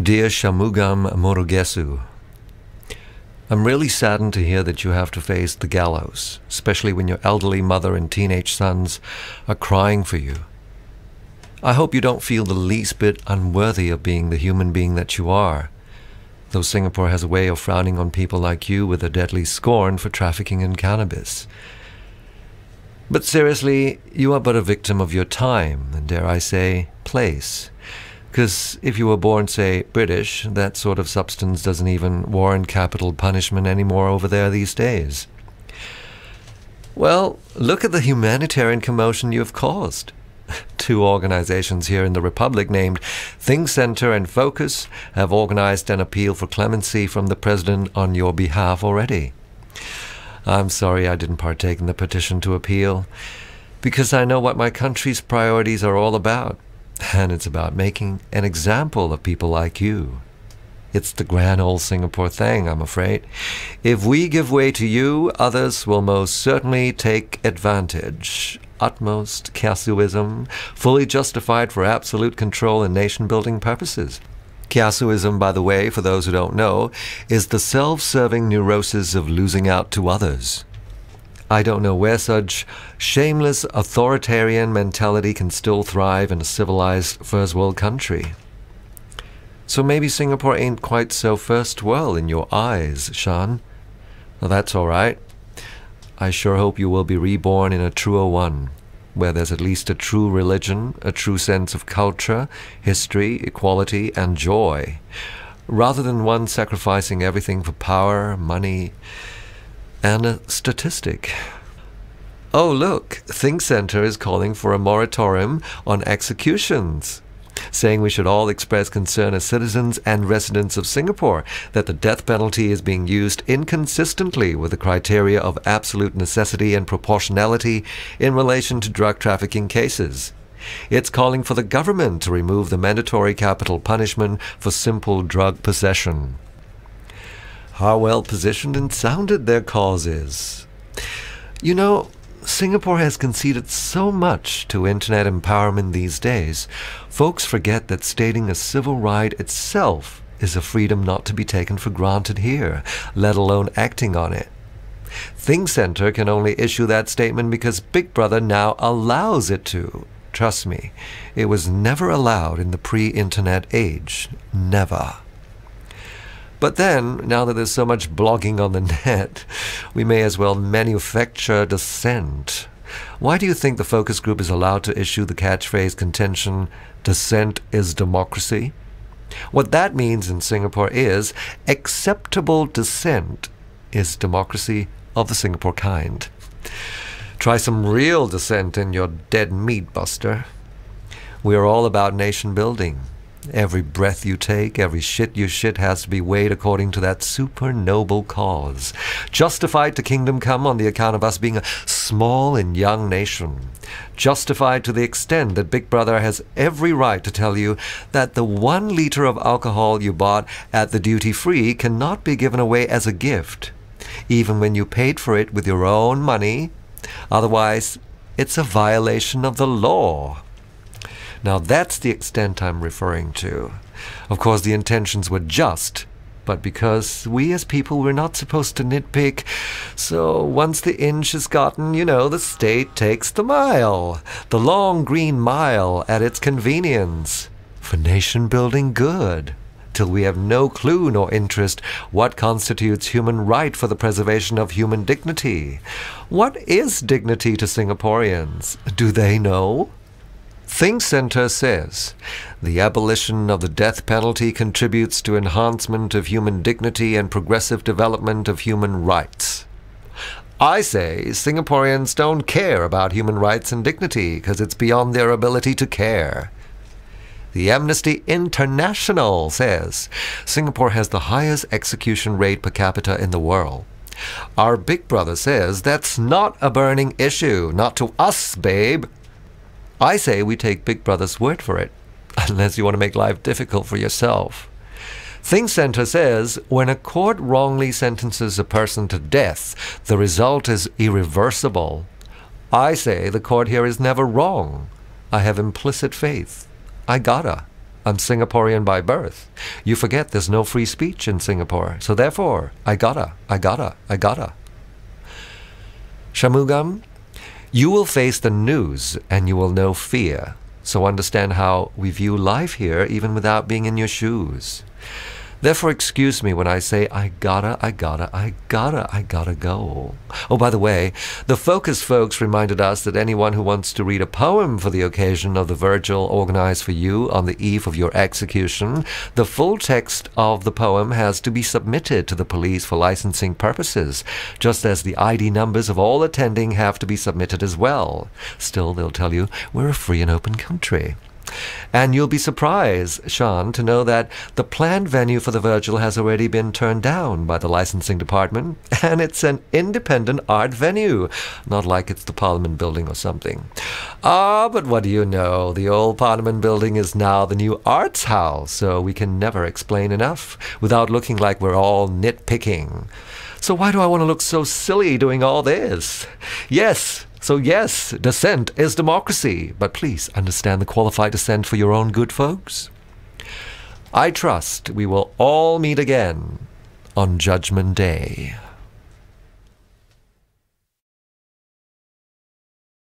Dear Shanmugam Murugesu, I'm really saddened to hear that you have to face the gallows, especially when your elderly mother and teenage sons are crying for you. I hope you don't feel the least bit unworthy of being the human being that you are, though Singapore has a way of frowning on people like you with a deadly scorn for trafficking in cannabis. But seriously, you are but a victim of your time, and dare I say, place. Because if you were born, say, British, that sort of substance doesn't even warrant capital punishment anymore over there these days. Well, look at the humanitarian commotion you have caused. Two organizations here in the Republic named Think Center and Focus have organized an appeal for clemency from the President on your behalf already. I'm sorry I didn't partake in the petition to appeal, because I know what my country's priorities are all about and it's about making an example of people like you. It's the grand old Singapore thing, I'm afraid. If we give way to you, others will most certainly take advantage. Utmost kiasuism, fully justified for absolute control and nation building purposes. Kiasuism, by the way, for those who don't know, is the self serving neurosis of losing out to others. I don't know where such shameless authoritarian mentality can still thrive in a civilized first world country. So maybe Singapore ain't quite so first world in your eyes, Sean. Well, that's all right. I sure hope you will be reborn in a truer one, where there's at least a true religion, a true sense of culture, history, equality, and joy, rather than one sacrificing everything for power, money, and a statistic. Oh, look, Think Center is calling for a moratorium on executions, saying we should all express concern as citizens and residents of Singapore that the death penalty is being used inconsistently with the criteria of absolute necessity and proportionality in relation to drug trafficking cases. It's calling for the government to remove the mandatory capital punishment for simple drug possession how well positioned and sounded their cause is. You know, Singapore has conceded so much to internet empowerment these days, folks forget that stating a civil right itself is a freedom not to be taken for granted here, let alone acting on it. Think Center can only issue that statement because Big Brother now allows it to. Trust me, it was never allowed in the pre internet age. Never. But then, now that there's so much blogging on the net, we may as well manufacture dissent. Why do you think the focus group is allowed to issue the catchphrase contention, dissent is democracy? What that means in Singapore is acceptable dissent is democracy of the Singapore kind. Try some real dissent in your dead meat, Buster. We are all about nation building. Every breath you take, every shit you shit has to be weighed according to that super noble cause. Justified to kingdom come on the account of us being a small and young nation. Justified to the extent that Big Brother has every right to tell you that the one liter of alcohol you bought at the duty free cannot be given away as a gift, even when you paid for it with your own money. Otherwise, it's a violation of the law. Now that's the extent I'm referring to. Of course, the intentions were just, but because we as people were not supposed to nitpick, so once the inch is gotten, you know, the state takes the mile, the long green mile at its convenience, for nation building good till we have no clue nor interest what constitutes human right for the preservation of human dignity. What is dignity to Singaporeans? Do they know? Think Center says the abolition of the death penalty contributes to enhancement of human dignity and progressive development of human rights. I say Singaporeans don't care about human rights and dignity because it's beyond their ability to care. The Amnesty International says Singapore has the highest execution rate per capita in the world. Our big brother says that's not a burning issue, not to us, babe. I say we take Big Brother's word for it, unless you want to make life difficult for yourself. Think Center says when a court wrongly sentences a person to death, the result is irreversible. I say the court here is never wrong. I have implicit faith. I gotta. I'm Singaporean by birth. You forget there's no free speech in Singapore. So therefore, I gotta, I gotta, I gotta. Shanmugam, you will face the news and you will know fear. So understand how we view life here even without being in your shoes. Therefore, excuse me when I say, I gotta, I gotta, I gotta, I gotta go. Oh, by the way, the Focus folks reminded us that anyone who wants to read a poem for the occasion of the Virgil organized for you on the eve of your execution, the full text of the poem has to be submitted to the police for licensing purposes, just as the ID numbers of all attending have to be submitted as well. Still, they'll tell you, we're a free and open country. And you'll be surprised, Sean, to know that the planned venue for the Virgil has already been turned down by the licensing department, and it's an independent art venue, not like it's the Parliament building or something. Ah, but what do you know? The old Parliament building is now the new Arts House, so we can never explain enough without looking like we're all nitpicking. So why do I want to look so silly doing all this? Yes, so, yes, dissent is democracy, but please understand the qualified dissent for your own good, folks. I trust we will all meet again on Judgment Day.